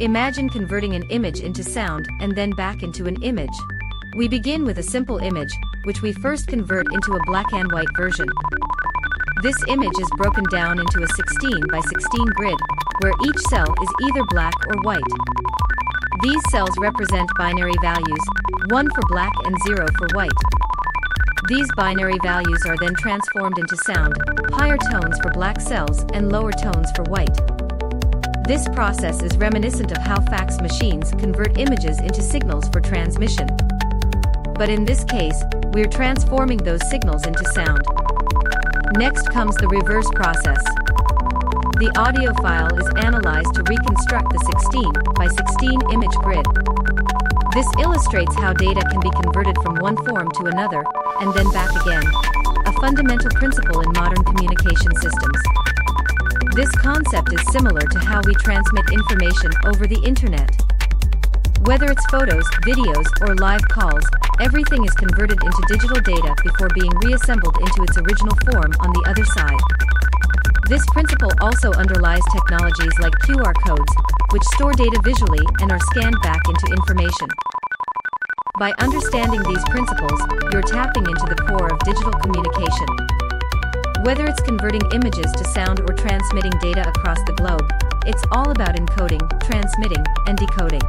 Imagine converting an image into sound and then back into an image. We begin with a simple image, which we first convert into a black and white version. This image is broken down into a 16 by 16 grid, where each cell is either black or white. These cells represent binary values, 1 for black and 0 for white. These binary values are then transformed into sound, higher tones for black cells and lower tones for white. This process is reminiscent of how fax machines convert images into signals for transmission. But in this case, we're transforming those signals into sound. Next comes the reverse process. The audio file is analyzed to reconstruct the 16 by 16 image grid. This illustrates how data can be converted from one form to another, and then back again, a fundamental principle in modern communication systems. This concept is similar to how we transmit information over the internet. Whether it's photos, videos, or live calls, everything is converted into digital data before being reassembled into its original form on the other side. This principle also underlies technologies like QR codes, which store data visually and are scanned back into information. By understanding these principles, you're tapping into the core of digital communication. Whether it's converting images to sound or transmitting data across the globe, it's all about encoding, transmitting, and decoding.